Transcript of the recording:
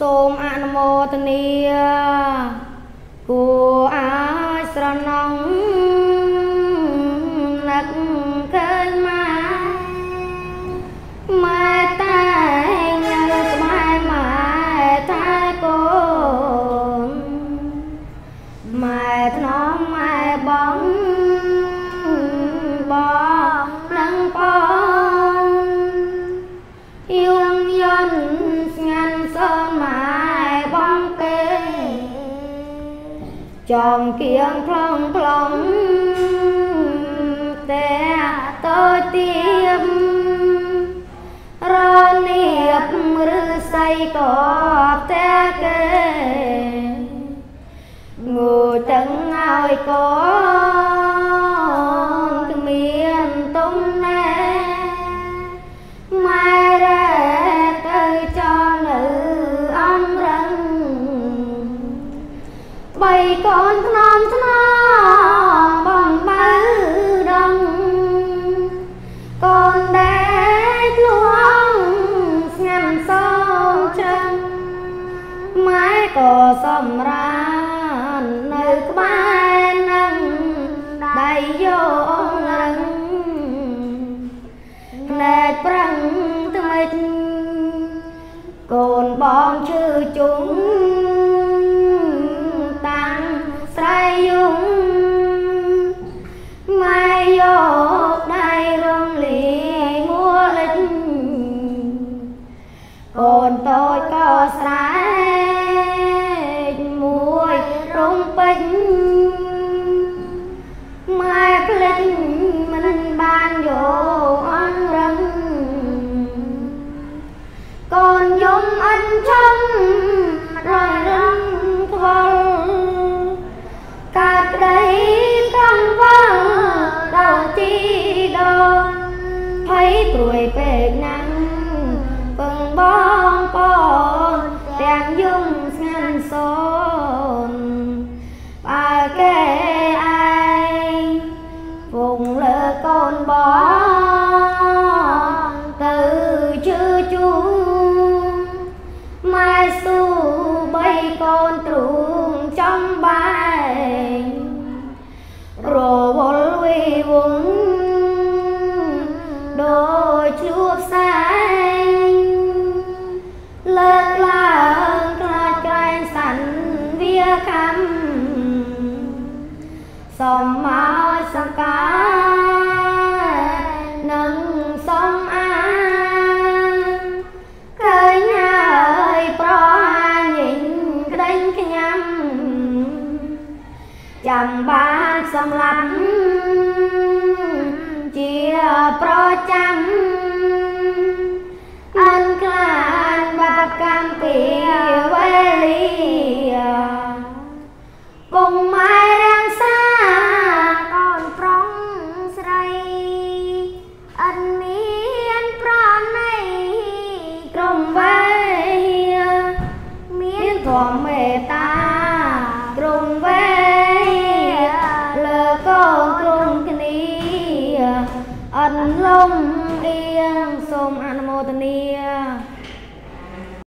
សូមអនុមោទនាគួរអាចស្រណងនឹកឃើញមកម៉ែតែនៅក្បែរម៉ែតែកូនម៉ែថ្នមម៉ែបងបងនឹងបងយំយន់ស្ងាត់ សនម៉ែបងគេចងគៀងខ្លងខ្លងតែតូចទៀមរនៀបឬស័យក៏តែគេងូទាំងឲ្យកូន បីកូនថ្នមថ្នមបងបើដងកូនដែលធ្លួងស្ងាត់សងជ្រឹងម៉ែក៏សម្រាននៅក្បែរនឹងដៃយករឹងភ្នែកប្រឹងថ្មិចកូនបងឈឺជុំ ភ្លេចមិនបានយកអង្រឹងកូនយំអិនឆំរយរឹងខ្វល់កើតក្តីត្រង់វល់ដល់ទីដងភ័យព្រួយពេកណាស់ពឹងបងកូនទាំងយំ ម៉ែស៊ូបីកូនទ្រូងចំបែងរវល់វិវងដូចឈ្លួបសែងលើកឡើងខ្លាចក្រែងសន្វាខំសូមមកសង្កា ចាំបានសម្លាប់ជាប្រចាំអានខ្លានបាបកម្មពីវេលាកុំម៉ែរាំងសាកូនប្រុងស្រីអត់មានប្រណីក្រុមវេមានធម៌មេត្តា អត់លំអៀងសូមអនុមោទនា